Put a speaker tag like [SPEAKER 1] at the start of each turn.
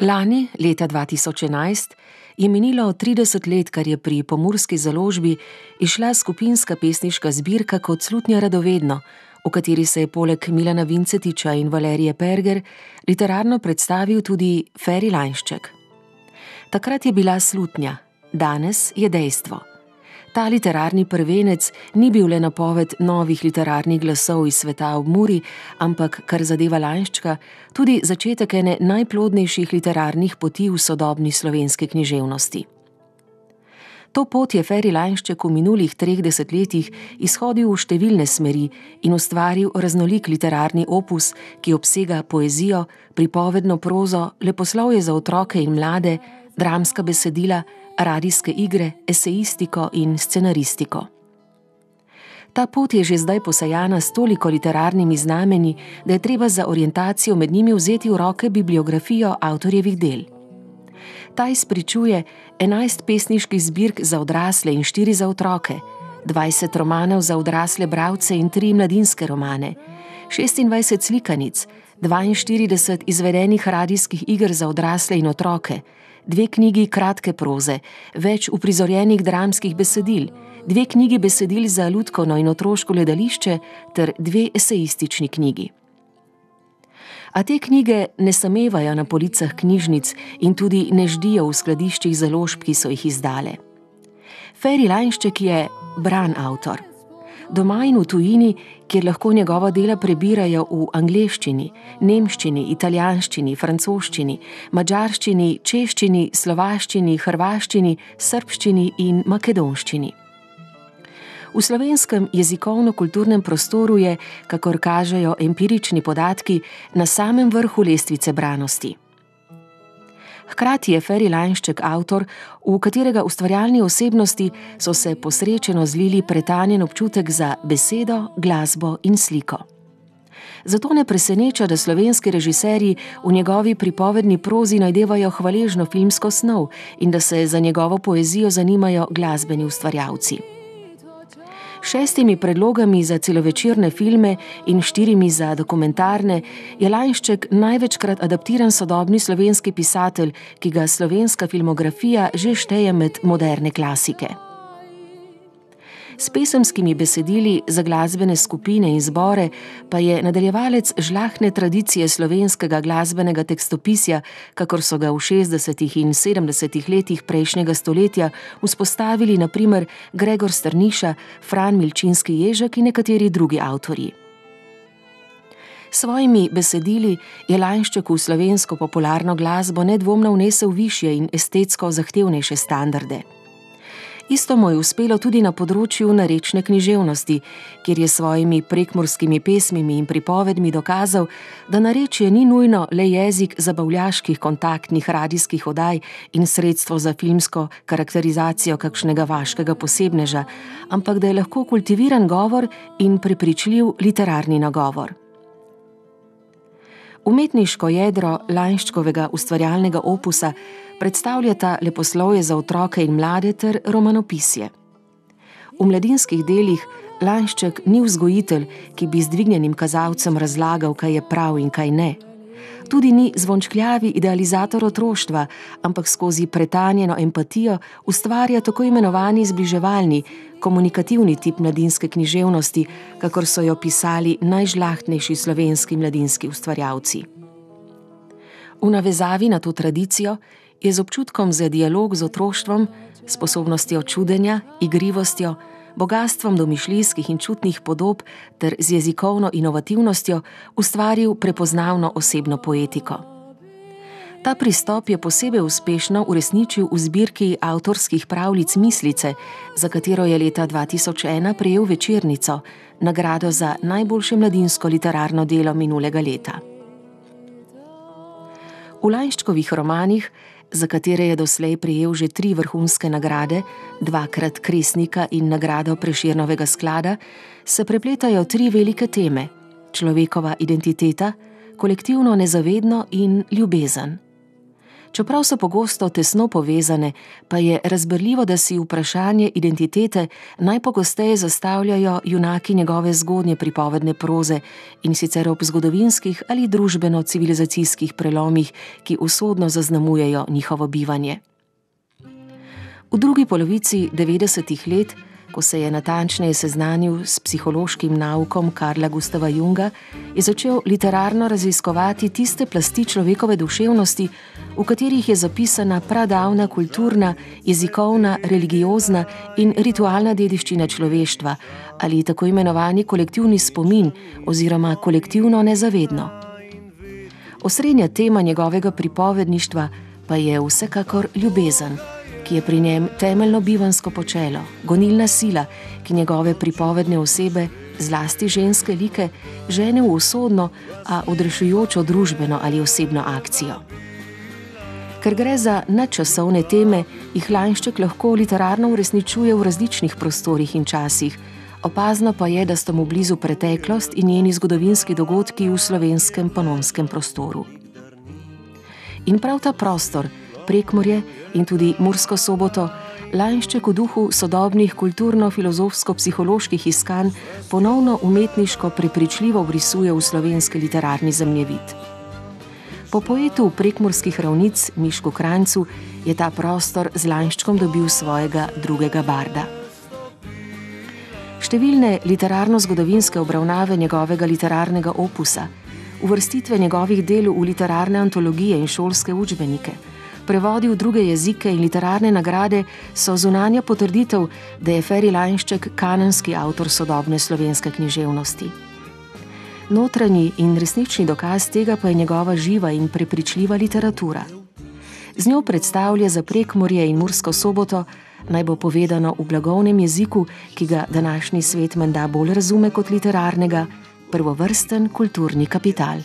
[SPEAKER 1] Lani, leta 2011, je minilo 30 let, kar je pri pomorski založbi išla skupinska pesniška zbirka kot Slutnja radovedno, v kateri se je poleg Milana Vincetiča in Valerije Perger literarno predstavil tudi Feri Lanšček. Takrat je bila slutnja, danes je dejstvo. Ta literarni prvenec ni bil le napoved novih literarnih glasov iz sveta ob Muri, ampak, kar zadeva Lanščka, tudi začetek ene najplodnejših literarnih poti v sodobni slovenski književnosti. To pot je Ferry Lanšček v minulih treh desetletjih izhodil v številne smeri in ustvaril raznolik literarni opus, ki obsega poezijo, pripovedno prozo, leposlovje za otroke in mlade, dramska besedila, radijske igre, esejistiko in scenaristiko. Ta pot je že zdaj posajana s toliko literarnimi znameni, da je treba za orientacijo med njimi vzeti v roke bibliografijo avtorjevih del. Ta izpričuje 11 pesniških zbirk za odrasle in 4 za otroke, 20 romanov za odrasle bralce in 3 mladinske romane, 26 slikanic, 42 izvedenih radijskih iger za odrasle in otroke, dve knjigi kratke proze, več uprizorjenih dramskih besedil, dve knjigi besedil za ljudsko in otroško gledališče ter dve esejistični knjigi. A te knjige ne samevajo na policah knjižnic in tudi ne ždijo v skladiščih založb, ki so jih izdale. Ferry Lanšček je bran avtor doma in v tujini, kjer lahko njegova dela prebirajo v angleščini, nemščini, italijanščini, francoščini, mačarščini, češčini, slovaščini, hrvaščini, srpščini in makedonščini. V slovenskem jezikovno-kulturnem prostoru je, kakor kažejo empirični podatki, na samem vrhu lestvice branosti. Hkrati je Ferry Lanšček avtor, v katerega ustvarjalni osebnosti so se posrečeno zlili pretanjen občutek za besedo, glasbo in sliko. Zato ne preseneča, da slovenski režiserji v njegovi pripovedni prozi najdevajo hvaležno filmsko snov in da se za njegovo poezijo zanimajo glasbeni ustvarjalci šestimi predlogami za celovečerne filme in štirimi za dokumentarne, je Lajnšček največkrat adaptiran sodobni slovenski pisatelj, ki ga slovenska filmografija že šteje med moderne klasike. S pesemskimi besedili za glasbene skupine in zbore pa je nadaljevalec žlahne tradicije slovenskega glasbenega tekstopisja, kakor so ga v 60. in 70. letih prejšnjega stoletja vzpostavili naprimer Gregor Strniša, Fran Milčinski Ježek in nekateri drugi avtorji. Svojimi besedili je Lajnšček v slovensko popularno glasbo nedvomno vnesel više in estetsko zahtevnejše standarde. Isto mu je uspelo tudi na področju narečne književnosti, kjer je s svojimi prekmorskimi pesmimi in pripovedmi dokazal, da narečje ni nujno le jezik zabavljaških kontaktnih radijskih oddaj in sredstvo za filmsko karakterizacijo kakšnega vaškega posebneža, ampak da je lahko kultiviran govor in prepričljiv literarni nagovor. Umetniško jedro Lajnščkovega ustvarjalnega opusa predstavljata leposlovje za otroke in mlade ter romanopisje. V mladinskih delih Lajnšček ni vzgojitelj, ki bi z dvignjenim kazalcem razlagal, kaj je prav in kaj ne. Tudi ni zvončkljavi idealizator otroštva, ampak skozi pretanjeno empatijo ustvarja tako imenovani zbliževalni, komunikativni tip mladinske književnosti, kakor so jo pisali najžlahtnejši slovenski mladinski ustvarjalci. V navezavi na to tradicijo je z občutkom za dialog z otroštvom, sposobnostjo čudenja, igrivostjo, bogatstvom domišljijskih in čutnih podob ter z jezikovno inovativnostjo ustvaril prepoznavno osebno poetiko. Ta pristop je posebej uspešno uresničil v zbirki avtorskih pravljic Mislice, za katero je leta 2001 prejel večernico, nagrado za najboljše mladinsko literarno delo minulega leta. V Lajščkovih romanih za katere je doslej prijel že tri vrhunske nagrade, dvakrat Kresnika in nagrado Preširnovega sklada, se prepletajo tri velike teme: človekova identiteta, kolektivno nezavedno in ljubezen. Čeprav so pogosto tesno povezane, pa je razbrljivo, da si vprašanje identitete najpogosteje zastavljajo junaki njegove zgodnje pripovedne proze in sicer ob zgodovinskih ali družbeno-civilizacijskih prelomih, ki usodno zaznamujejo njihovo bivanje. V drugi polovici 90-ih let ko se je natančneje seznanil s psihološkim naukom Karla Gustava Junga, je začel literarno raziskovati tiste plasti človekove duševnosti, v katerih je zapisana pradavna kulturna, jezikovna, religiozna in ritualna dediščina človeštva ali tako imenovani kolektivni spomin oziroma kolektivno nezavedno. Osrednja tema njegovega pripovedništva pa je vsekakor ljubezen ki je pri njem temeljno bivansko počelo, gonilna sila, ki njegove pripovedne osebe, zlasti ženske like, žene v usodno, a odrešujočo družbeno ali osebno akcijo. Ker gre za nadčasovne teme, jih Lanšček lahko literarno uresničuje v različnih prostorih in časih, opazno pa je, da sta mu blizu preteklost in njeni zgodovinski dogodki v slovenskem panonskem prostoru. In prav ta prostor, Prekmorje in tudi Mursko soboto, Lanšček v duhu sodobnih kulturno-filozofsko-psiholoških iskanj ponovno umetniško prepričljivo vrisuje v slovenski literarni zemljevid. Po poetu prekmorskih ravnic Mišku Krancu je ta prostor z Lanščkom dobil svojega drugega barda. Številne literarno-zgodovinske obravnave njegovega literarnega opusa, uvrstitve njegovih del v literarne antologije in šolske učbenike, prevodi v druge jezike in literarne nagrade, so zunanja potrditev, da je Ferry Lanšček kanonski avtor sodobne slovenske književnosti. Notranji in resnični dokaz tega pa je njegova živa in prepričljiva literatura. Z njo predstavlja za prekmorje in mursko soboto, naj bo povedano v blagovnem jeziku, ki ga današnji svet menda bolj razume kot literarnega, prvovrsten kulturni kapital.